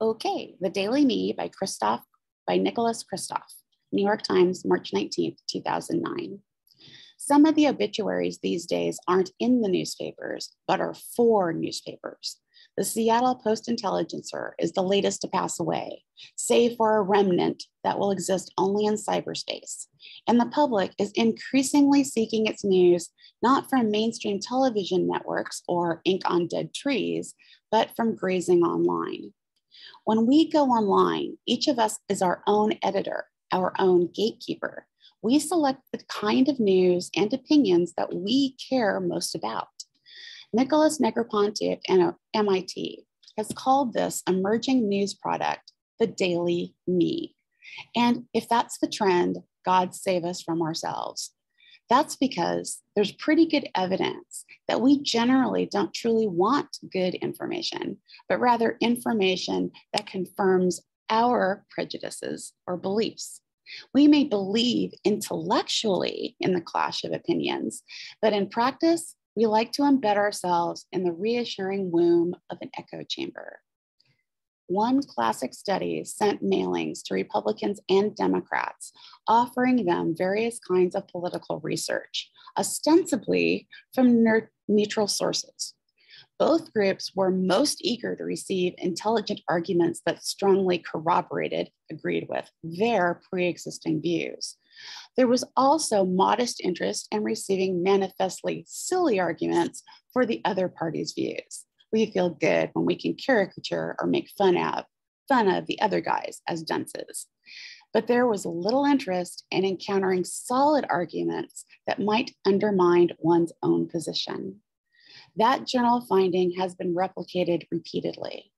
Okay, The Daily Me by Christoph, by Nicholas Kristof, New York Times, March 19th, 2009. Some of the obituaries these days aren't in the newspapers, but are for newspapers. The Seattle Post Intelligencer is the latest to pass away, save for a remnant that will exist only in cyberspace. And the public is increasingly seeking its news not from mainstream television networks or ink on dead trees, but from grazing online. When we go online, each of us is our own editor, our own gatekeeper. We select the kind of news and opinions that we care most about. Nicholas Negroponte at MIT has called this emerging news product the daily me. And if that's the trend, God save us from ourselves. That's because there's pretty good evidence that we generally don't truly want good information, but rather information that confirms our prejudices or beliefs. We may believe intellectually in the clash of opinions, but in practice, we like to embed ourselves in the reassuring womb of an echo chamber. One classic study sent mailings to Republicans and Democrats, offering them various kinds of political research, ostensibly from neutral sources. Both groups were most eager to receive intelligent arguments that strongly corroborated, agreed with, their pre existing views. There was also modest interest in receiving manifestly silly arguments for the other party's views. We feel good when we can caricature or make fun of, fun of the other guys as dunces. But there was little interest in encountering solid arguments that might undermine one's own position. That journal finding has been replicated repeatedly.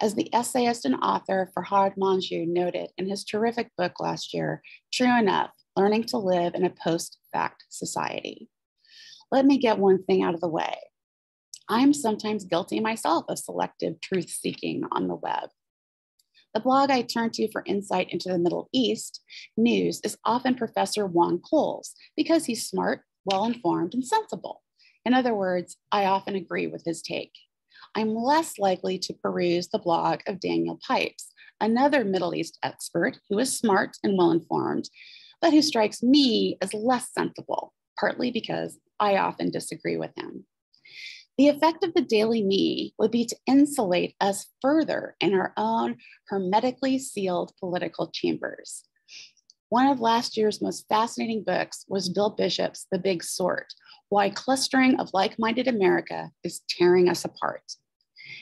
As the essayist and author Farhad Manjoo noted in his terrific book last year, True Enough learning to live in a post fact society. Let me get one thing out of the way. I'm sometimes guilty myself of selective truth seeking on the web. The blog I turn to for insight into the Middle East news is often Professor Juan Coles because he's smart, well informed, and sensible. In other words, I often agree with his take. I'm less likely to peruse the blog of Daniel Pipes, another Middle East expert who is smart and well informed, but who strikes me as less sensible, partly because I often disagree with him. The effect of the daily me would be to insulate us further in our own hermetically sealed political chambers. One of last year's most fascinating books was Bill Bishop's The Big Sort Why Clustering of Like Minded America is Tearing Us Apart.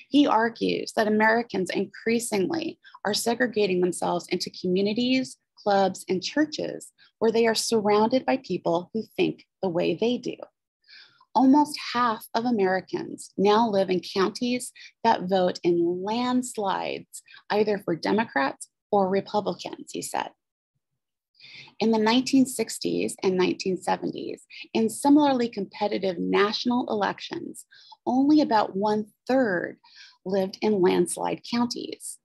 He argues that Americans increasingly are segregating themselves into communities clubs, and churches where they are surrounded by people who think the way they do. Almost half of Americans now live in counties that vote in landslides, either for Democrats or Republicans, he said. In the 1960s and 1970s, in similarly competitive national elections, only about one third lived in landslide counties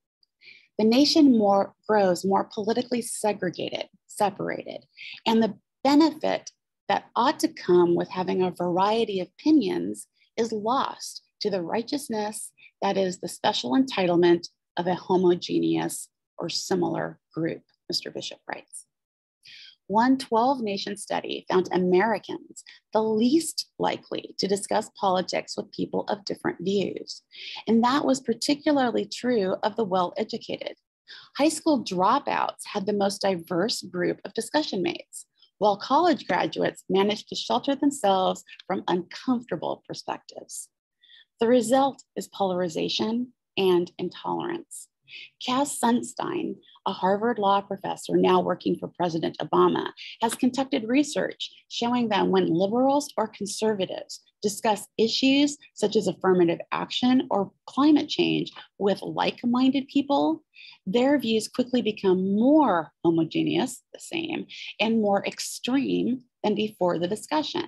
the nation more grows more politically segregated, separated, and the benefit that ought to come with having a variety of opinions is lost to the righteousness that is the special entitlement of a homogeneous or similar group, Mr. Bishop writes. One 12 nation study found Americans the least likely to discuss politics with people of different views. And that was particularly true of the well educated. High school dropouts had the most diverse group of discussion mates, while college graduates manage to shelter themselves from uncomfortable perspectives. The result is polarization and intolerance. Cass Sunstein, a Harvard law professor now working for President Obama, has conducted research showing that when liberals or conservatives discuss issues such as affirmative action or climate change with like minded people, their views quickly become more homogeneous, the same, and more extreme than before the discussion.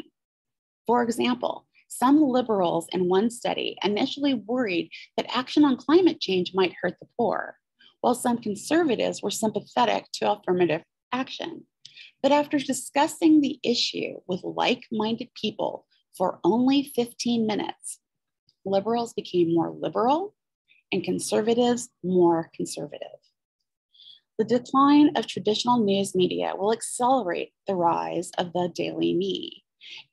For example, some liberals in one study initially worried that action on climate change might hurt the poor, while some conservatives were sympathetic to affirmative action. But after discussing the issue with like minded people for only 15 minutes, liberals became more liberal and conservatives more conservative. The decline of traditional news media will accelerate the rise of the daily me,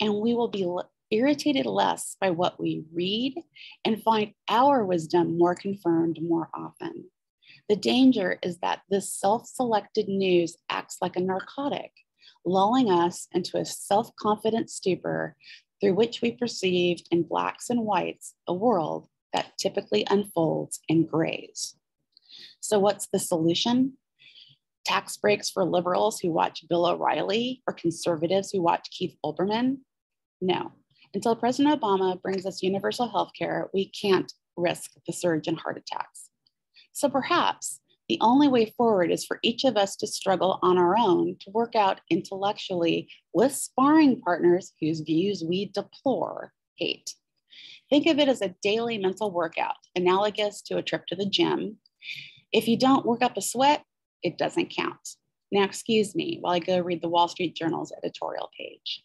and we will be irritated less by what we read and find our wisdom more confirmed more often. The danger is that this self selected news acts like a narcotic, lulling us into a self confident stupor through which we perceive in blacks and whites a world that typically unfolds in grays. So, what's the solution? Tax breaks for liberals who watch Bill O'Reilly or conservatives who watch Keith Olbermann? No. Until President Obama brings us universal health care, we can't risk the surge in heart attacks. So perhaps the only way forward is for each of us to struggle on our own to work out intellectually with sparring partners whose views we deplore, hate. Think of it as a daily mental workout, analogous to a trip to the gym. If you don't work up a sweat, it doesn't count. Now, excuse me while I go read the Wall Street Journal's editorial page.